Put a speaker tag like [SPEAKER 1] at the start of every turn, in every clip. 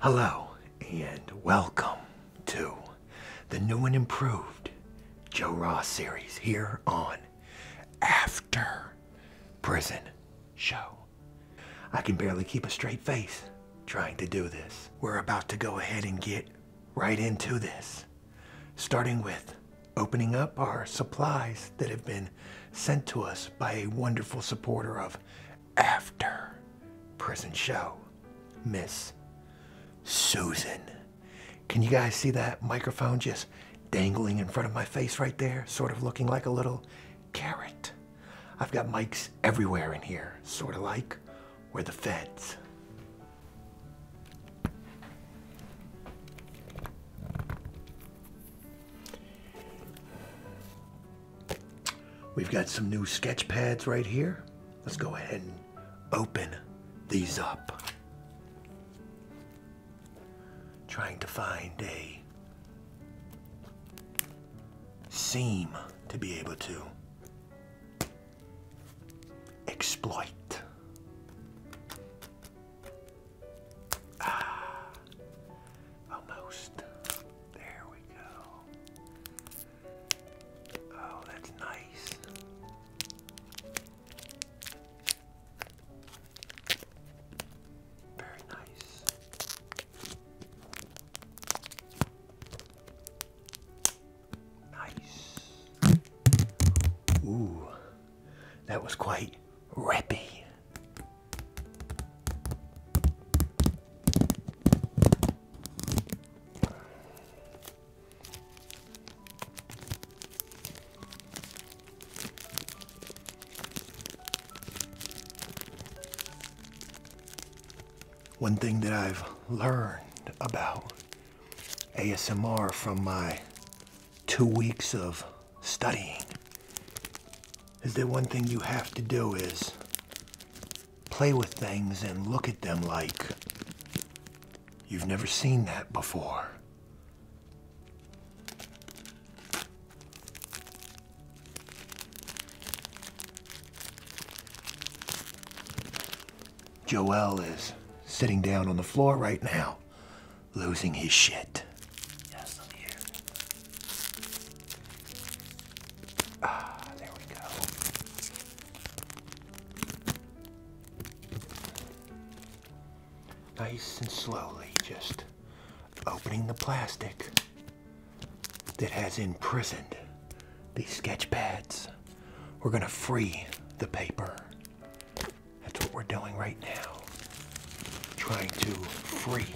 [SPEAKER 1] Hello and welcome to the new and improved Joe Ross series here on After Prison Show. I can barely keep a straight face trying to do this. We're about to go ahead and get right into this, starting with opening up our supplies that have been sent to us by a wonderful supporter of After Prison Show, Miss Susan. Can you guys see that microphone just dangling in front of my face right there, sort of looking like a little carrot? I've got mics everywhere in here, sort of like we're the feds. We've got some new sketch pads right here. Let's go ahead and open these up. Trying to find a seam to be able to exploit. One thing that I've learned about ASMR from my two weeks of studying is that one thing you have to do is play with things and look at them like you've never seen that before. Joel is sitting down on the floor right now, losing his shit. Yes, I'm here. Ah, there we go. Nice and slowly, just opening the plastic that has imprisoned these sketch pads. We're gonna free the paper. That's what we're doing right now. Trying to free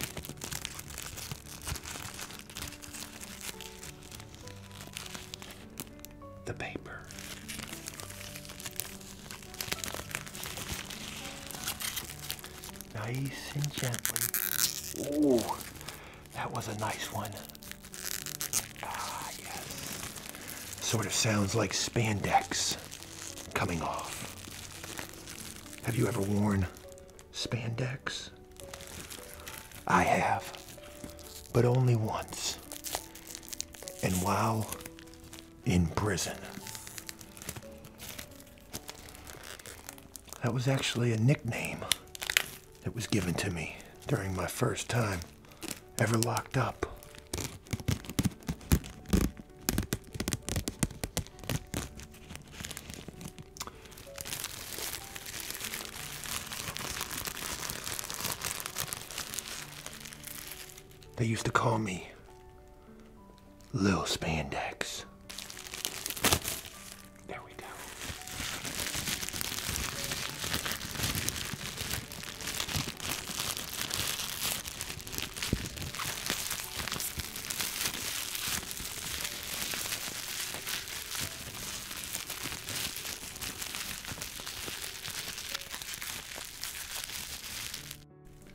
[SPEAKER 1] the paper. Nice and gently. Ooh, that was a nice one. Ah, yes. Sort of sounds like spandex coming off. Have you ever worn spandex? I have, but only once. And while in prison. That was actually a nickname that was given to me during my first time ever locked up. They used to call me Lil Spandex. There we go.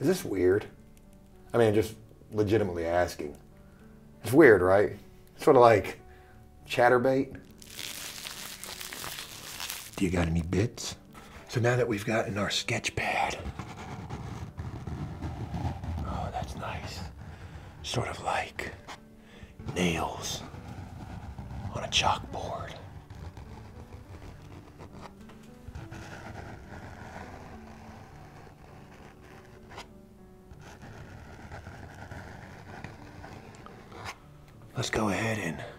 [SPEAKER 1] Is this weird? I mean, just legitimately asking. It's weird, right? Sort of like Chaturbate. Do you got any bits? So now that we've gotten our sketch pad. Oh, that's nice. Sort of like nails on a chalkboard. Let's go ahead and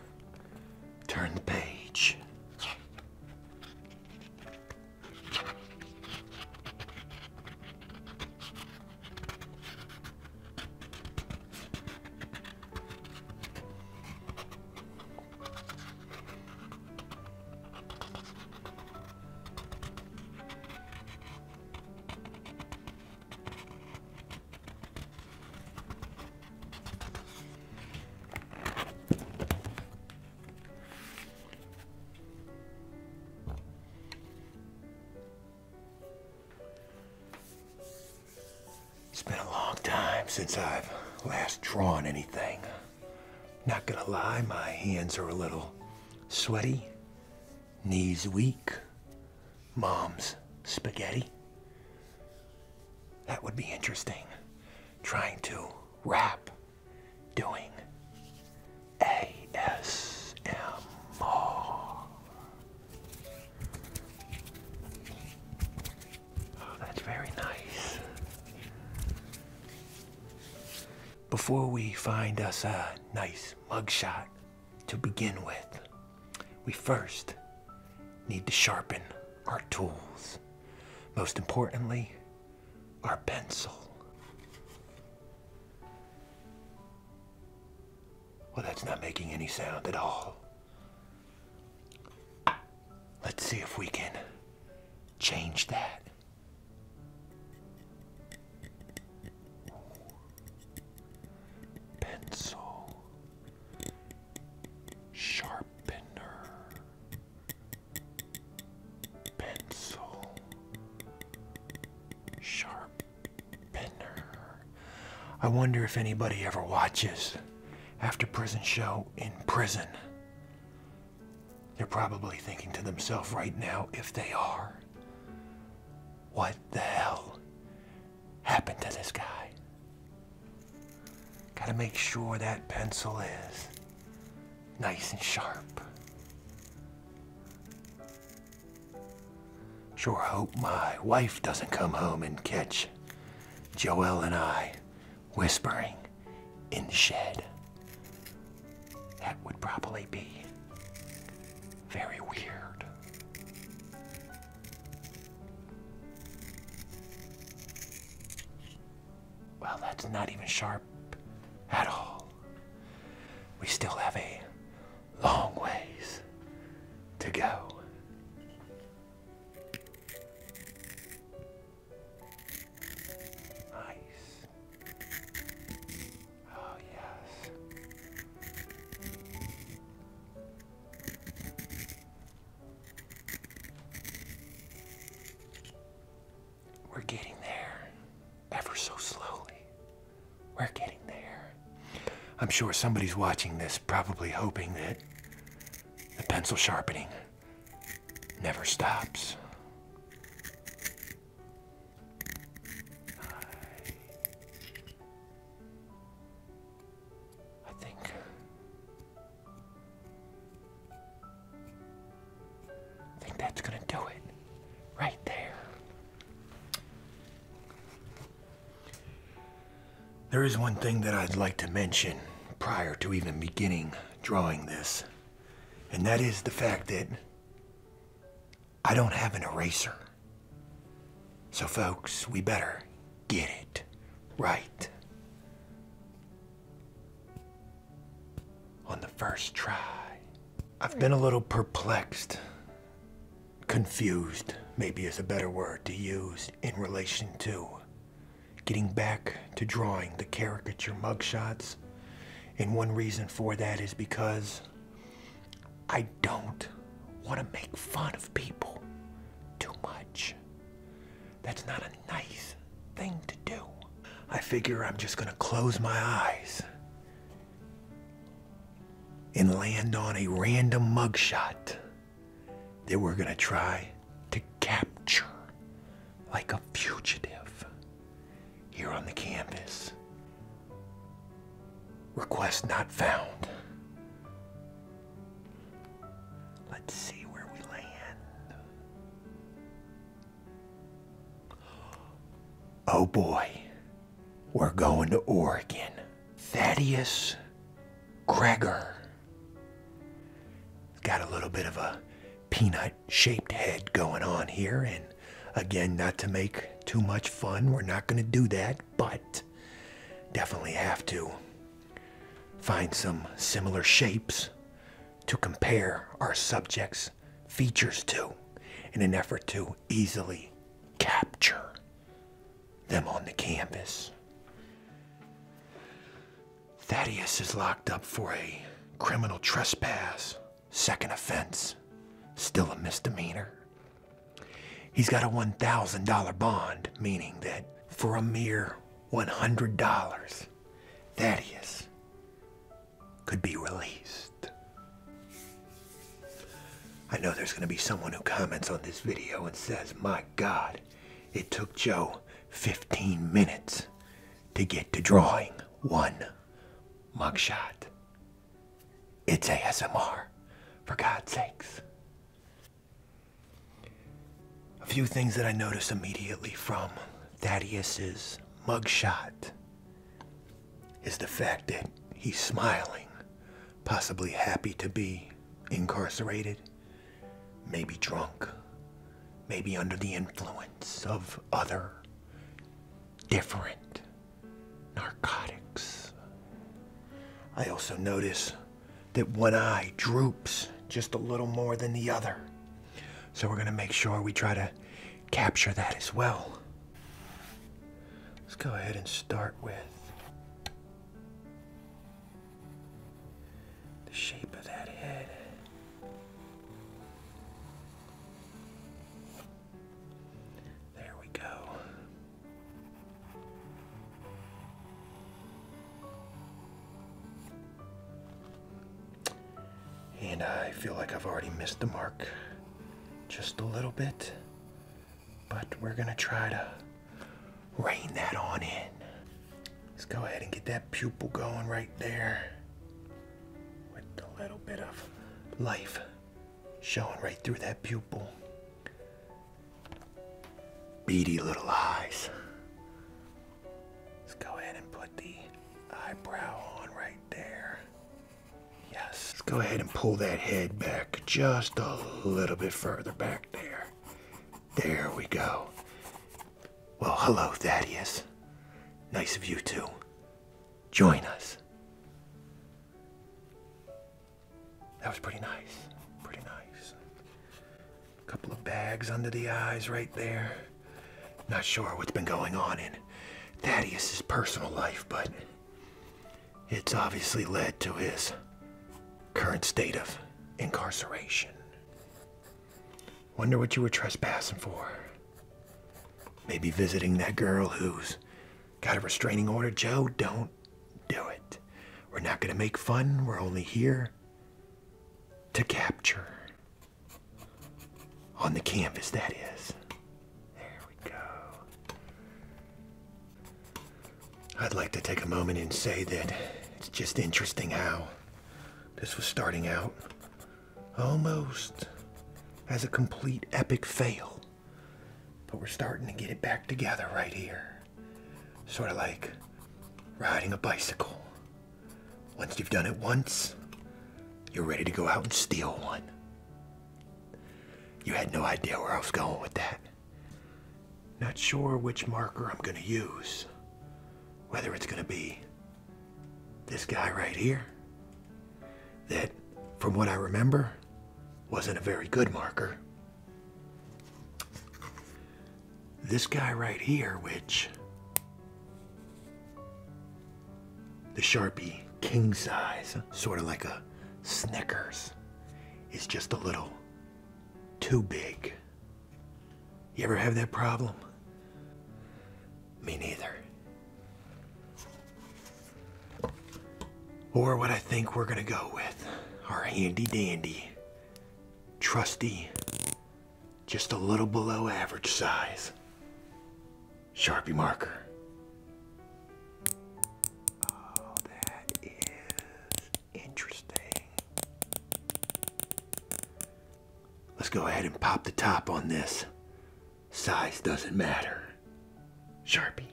[SPEAKER 1] since I've last drawn anything. Not gonna lie, my hands are a little sweaty, knees weak, mom's spaghetti. That would be interesting. Trying to rap Before we find us a nice mugshot to begin with, we first need to sharpen our tools. Most importantly, our pencil. Well, that's not making any sound at all. Let's see if we can change that. I wonder if anybody ever watches After Prison Show in prison. They're probably thinking to themselves right now, if they are, what the hell happened to this guy? Gotta make sure that pencil is nice and sharp. Sure hope my wife doesn't come home and catch Joel and I whispering in the shed. That would probably be very weird. Well, that's not even sharp at all. We still have a I'm sure somebody's watching this, probably hoping that the pencil sharpening never stops. I think. I think that's gonna do it. Right there. There is one thing that I'd like to mention prior to even beginning drawing this, and that is the fact that I don't have an eraser. So, folks, we better get it right on the first try. I've been a little perplexed, confused, maybe is a better word to use in relation to getting back to drawing the caricature mugshots. And one reason for that is because I don't want to make fun of people too much. That's not a nice thing to do. I figure I'm just going to close my eyes and land on a random mugshot that we're going to try to capture like a fugitive here on the canvas. Request not found. Let's see where we land. Oh boy, we're going to Oregon. Thaddeus Gregor. Got a little bit of a peanut shaped head going on here, and again, not to make too much fun, we're not going to do that, but definitely have to find some similar shapes to compare our subject's features to in an effort to easily capture them on the canvas. Thaddeus is locked up for a criminal trespass, second offense, still a misdemeanor. He's got a $1,000 bond, meaning that for a mere $100, Thaddeus could be released. I know there's going to be someone who comments on this video and says, My God, it took Joe 15 minutes to get to drawing one mugshot. It's ASMR, for God's sakes. A few things that I notice immediately from Thaddeus's mugshot is the fact that he's smiling, possibly happy to be incarcerated, maybe drunk, maybe under the influence of other different narcotics. I also notice that one eye droops just a little more than the other. So we're going to make sure we try to capture that as well. Let's go ahead and start with shape of that head. There we go. And I feel like I've already missed the mark just a little bit, but we're gonna try to rein that on in. Let's go ahead and get that pupil going right there bit of life showing right through that pupil. Beady little eyes. Let's go ahead and put the eyebrow on right there. Yes. Let's go ahead and pull that head back just a little bit further back there. There we go. Well, hello, Thaddeus. Nice of you to join us. That was pretty nice. Pretty nice. Couple of bags under the eyes right there. Not sure what's been going on in Thaddeus's personal life, but it's obviously led to his current state of incarceration. Wonder what you were trespassing for. Maybe visiting that girl who's got a restraining order. Joe, don't do it. We're not going to make fun. We're only here to capture. On the canvas, that is. There we go. I'd like to take a moment and say that it's just interesting how this was starting out almost as a complete epic fail. But we're starting to get it back together right here. Sort of like riding a bicycle. Once you've done it once, you're ready to go out and steal one. You had no idea where I was going with that. Not sure which marker I'm going to use. Whether it's going to be this guy right here, that, from what I remember, wasn't a very good marker. This guy right here, which the Sharpie king size, sort of like a Snickers, is just a little too big. You ever have that problem? Me neither. Or what I think we're gonna go with our handy dandy, trusty, just a little below average size Sharpie marker. Oh, that is interesting. Let's go ahead and pop the top on this. Size doesn't matter. Sharpie.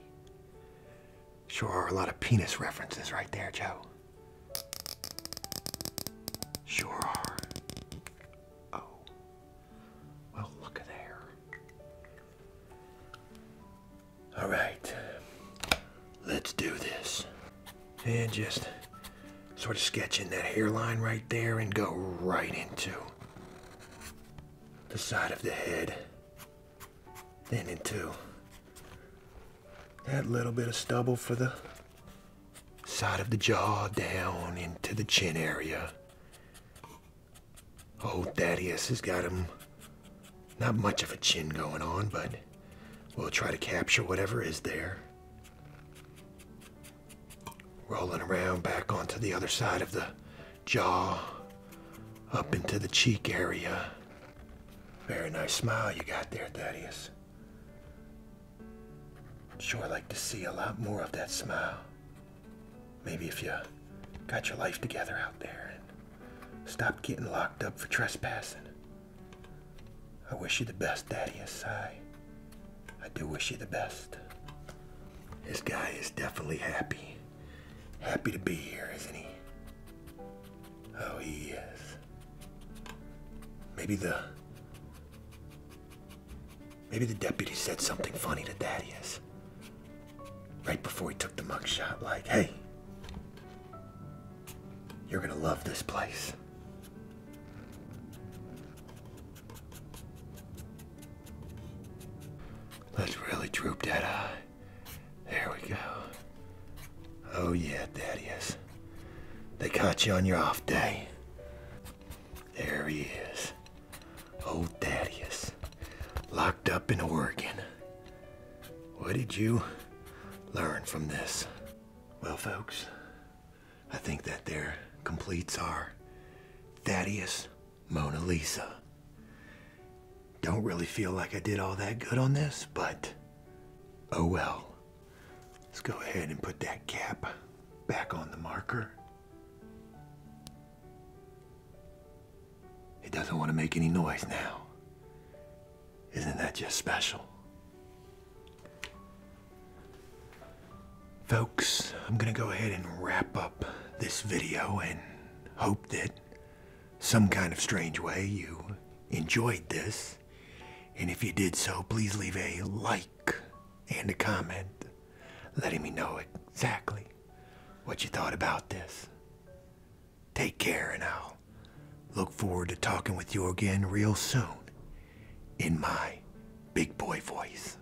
[SPEAKER 1] Sure are a lot of penis references right there, Joe. Sure are. Oh. Well, look at there. All right. Let's do this. And just sort of sketch in that hairline right there and go right into the side of the head. Then into that little bit of stubble for the side of the jaw down into the chin area. Old Thaddeus has got him not much of a chin going on, but we'll try to capture whatever is there. Rolling around back onto the other side of the jaw, up into the cheek area. Very nice smile you got there, Thaddeus. Sure like to see a lot more of that smile. Maybe if you got your life together out there and stopped getting locked up for trespassing. I wish you the best, Thaddeus. I, I do wish you the best. This guy is definitely happy. Happy to be here, isn't he? Oh, he is. Maybe the. Maybe the deputy said something funny to Thaddeus. Right before he took the mugshot, like, hey, you're gonna love this place. Let's really droop that eye. There we go. Oh yeah, Thaddeus. They caught you on your off day. There he is. Up in Oregon. What did you learn from this? Well, folks, I think that there completes our Thaddeus Mona Lisa. Don't really feel like I did all that good on this, but oh well. Let's go ahead and put that cap back on the marker. It doesn't want to make any noise now. Isn't that just special? Folks, I'm gonna go ahead and wrap up this video and hope that some kind of strange way you enjoyed this. And if you did so, please leave a like and a comment letting me know exactly what you thought about this. Take care, and I'll look forward to talking with you again real soon in my big boy voice.